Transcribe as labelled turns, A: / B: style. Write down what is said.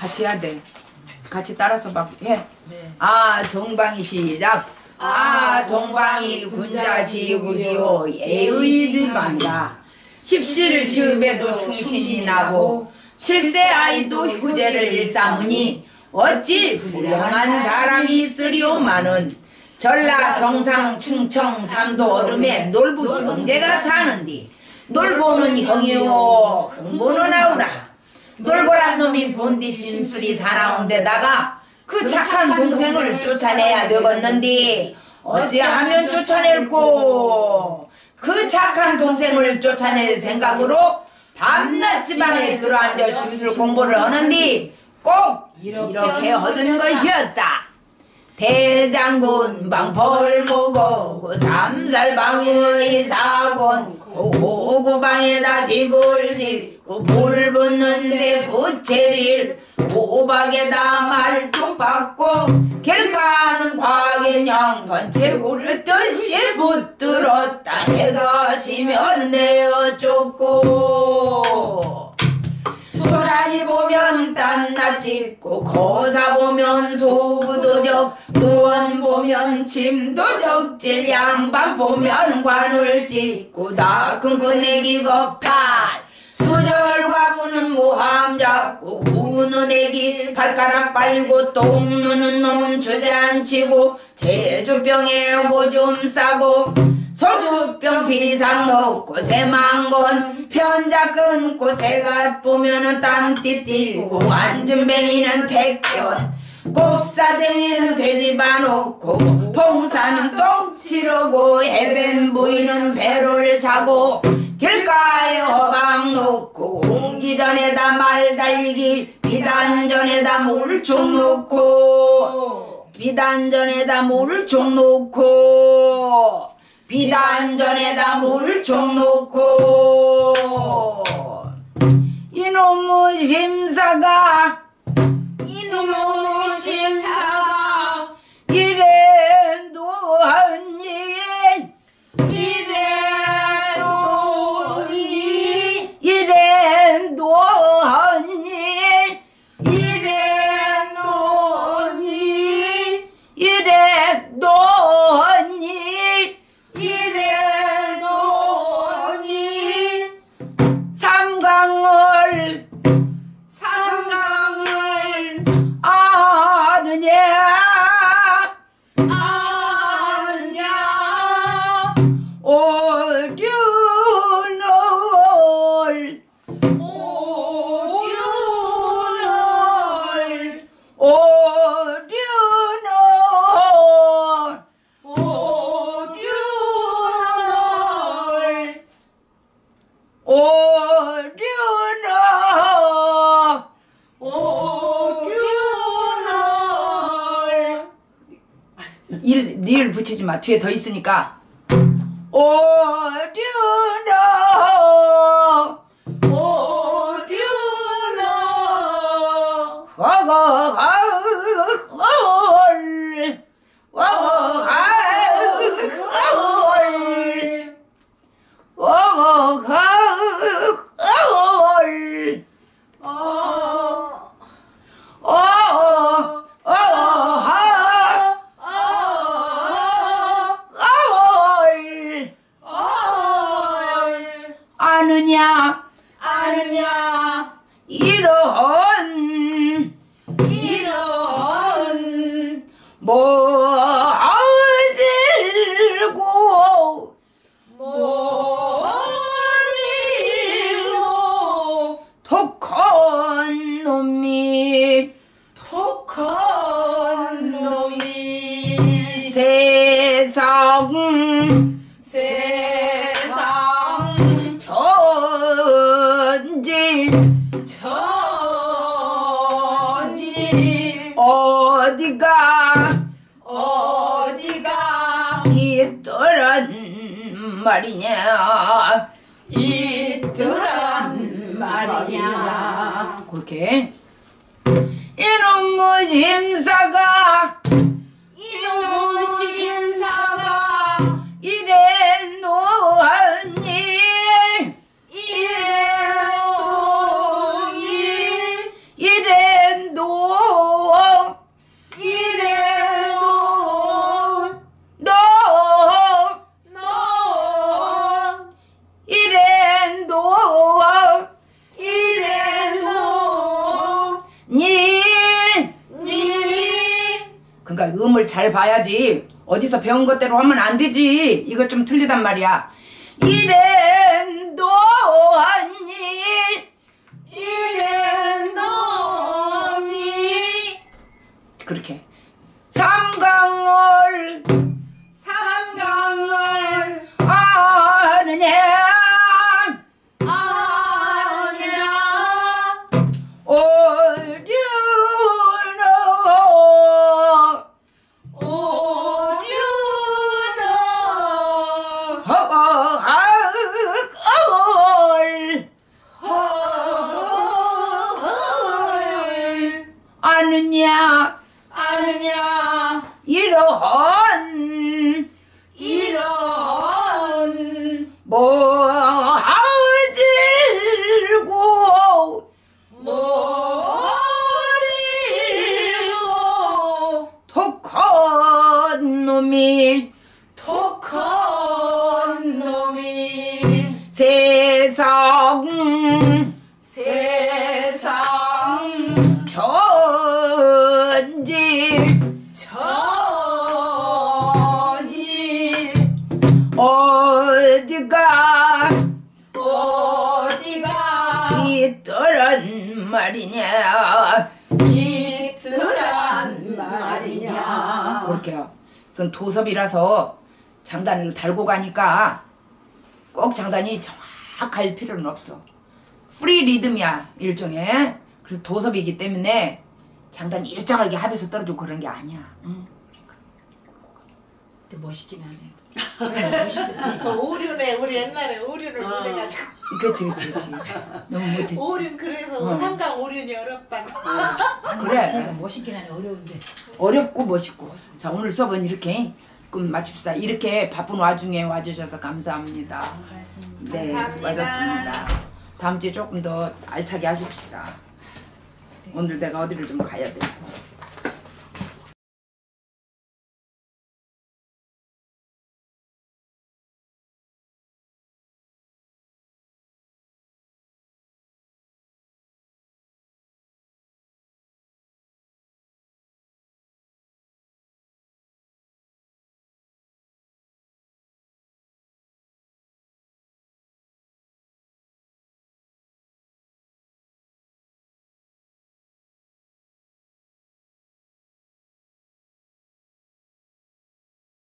A: 같이 해야 돼. 같이 따라서 막 해. 아 동방이 시작. 아 동방이 군자지국이요 예의질방이라. 십시를 지음에도 충신이 나고 칠세 아이도 효제를 일삼으니 어찌 불량한 사람이 있으리오마는 전라 경상 충청 삼도 얼음에 놀부 형제가 사는디 놀보는 형이요 흥보는 아우라 놀보란 놈이 본디 심술이 사나운 데다가 그 착한 동생을 쫓아내야 되겠는디? 어찌하면 쫓아낼꼬? 그 착한 동생을 쫓아낼 생각으로 밤낮 집안에 들어앉아 심술 공부를 하는디 꼭 이렇게 얻은 것이었다 대장군 방벌무고 삼살방의 사곤 고구방에다 집을 짓고 불 붙는데 부채릴 호박에다 말뚝 받고 길가는 과계냥 번채고를 뜻이 붙들었다. 해가 지면 내어 쫓고 소라이 보면 딴나 찍고 거사 보면 소부도적 무원 보면 침도 적질 양반 보면 관을 찍고 나큰 꺼내기 겁탈. 수절과 부는 모함 잡고 우는 애기 발가락 빨고 똥 누는 놈 주저앉히고 제주병에 오줌 싸고 소주병 비상 넣고 새망건 편자 끊고 새가 보면은 땀띠 띠고 안전뱅이는 택견 곱사댕이는 돼지바 놓고 봉사는 똥 치르고 해변 보이는 배를 자고 길가에 허방 놓고 옮기 전에다 말 달리기 비단 전에다 물총 놓고 비단 전에다 물총 놓고 비단 전에다 물총 놓고. 이놈의 심사가
B: 이놈의
A: 니을 붙이지 마. 뒤에 더 있으니까. 오륜을
B: 오륜을
A: 허허헐 허허헐 허허헐
B: 어
A: 어어 어허 헐 아느냐?
B: 아느냐?
A: 이런 천지 어디가?
B: 어디가?
A: 있더란 말이냐?
B: 있더란 말이냐?
A: 그렇게? 이놈의 심사가 그러니까 음을 잘 봐야지. 어디서 배운 것대로 하면 안 되지. 이거 좀 틀리단 말이야. 이랜도 언니.
B: 이른 놈이
A: 그렇게 아느냐? 아느냐? 이런
B: 이런
A: 뭐하질고
B: 모질고
A: 독한 놈이
B: 독한
A: 말이냐. 그렇게요. 그건 도섭이라서 장단을 달고 가니까 꼭 장단이 정확할 필요는 없어. free rhythm이야 일종의. 그래서 도섭이기 때문에 장단이 일정하게 합해서 떨어지고 그런 게 아니야. 응.
C: 근데 멋있긴 하네요.
D: 그 오륜에 우리 옛날에 오륜을 보내가지고.
A: 그렇지 그렇지 그렇지 너무 못했지.
D: 오륜 그래서
A: 어.
D: 삼강 오륜이 어렵다고.
A: 그래.
C: 멋있긴 하네. 어려운데.
A: 어렵고 멋있고. 자 오늘 수업은 이렇게 끝 마칩시다. 이렇게 바쁜 와중에 와주셔서 감사합니다. 네
D: 감사합니다.
A: 수고하셨습니다. 다음 주에 조금 더 알차게 하십시다. 오늘 내가 어디를 좀 가야 돼서